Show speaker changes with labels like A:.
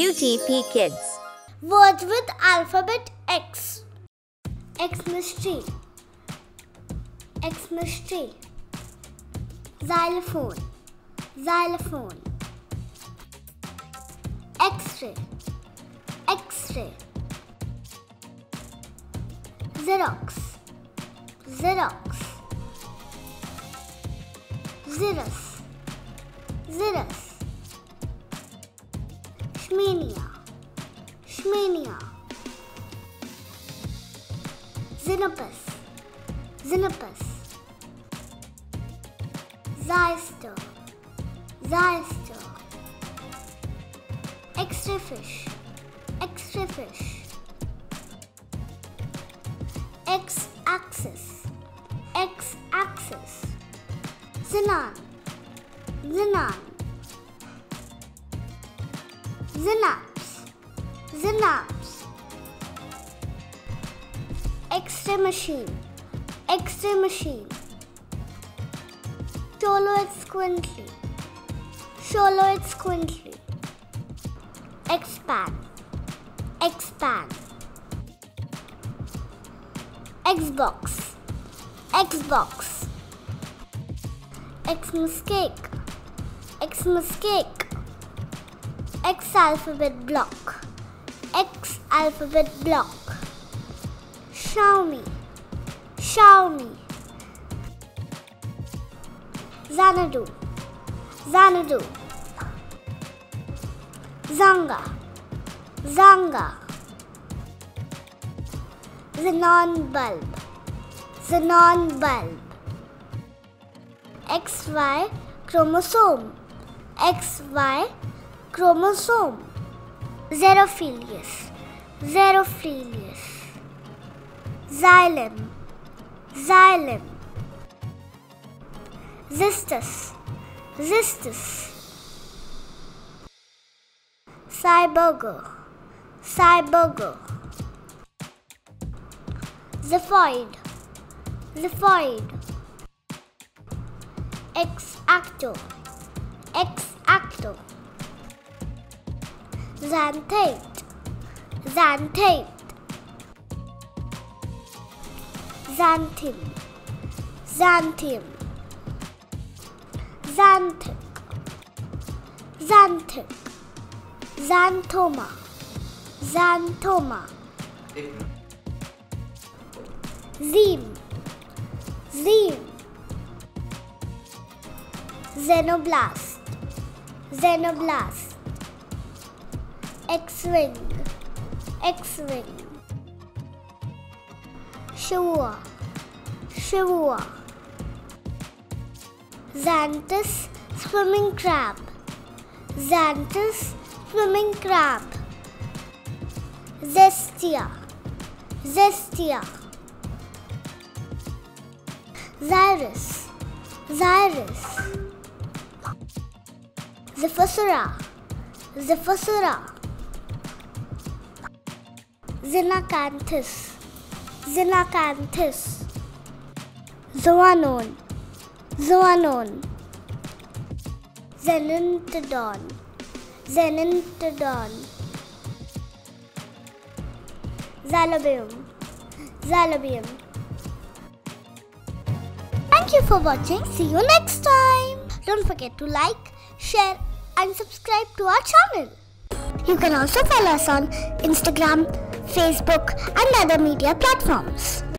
A: QTP Kids.
B: Words with alphabet X. Xmas tree. Xmas tree. Xylophone. Xylophone. X-ray. X-ray. Xerox. Xerox. Xerox. Xerox. Shmania. Shmania. Xenopus. Xenopus. Xyster. Xyster. Extra fish. Extra fish. X axis. X axis. Xenon. Xenon. Synapse. Synapse. X-ray machine. X-ray machine. Solo it squintly. Solo it squintly. Expand. Expand. Xbox. Xbox. Xmas cake. Xmas cake. X alphabet block. X alphabet block. Xiaomi. Xiaomi. Xanadu. Xanadu. Xanga. Xanga. Xenon bulb. Xenon bulb. XY chromosome. XY chromosome. Xerophilius. Xerophilius. Xylem. Xylem. Xystus. Xystus. Cyberger. Cyberger. Xiphoid. Xiphoid. X-Acto. X acto. Xanthate. Xanthate. Xanthine. Xanthine. Xanthic. Xanthic. Xanthoma. Xanthoma. zim Zeme. Xenoblast. Xenoblast. X-wing. X-wing. Shua. Shua. Xanthus swimming crab. Xanthus swimming crab. Zestia. Zestia. Xyrus. Xyrus. Xiphosura. Xiphosura. Xenacanthus. Xenacanthus. Xoanon. Xoanon. Zenintodon. Zenintodon. Xalobium. Xalobium. Thank you for watching. See you next time. Don't forget to like, share and subscribe to our channel. You can also follow us on Instagram, Facebook and other media platforms.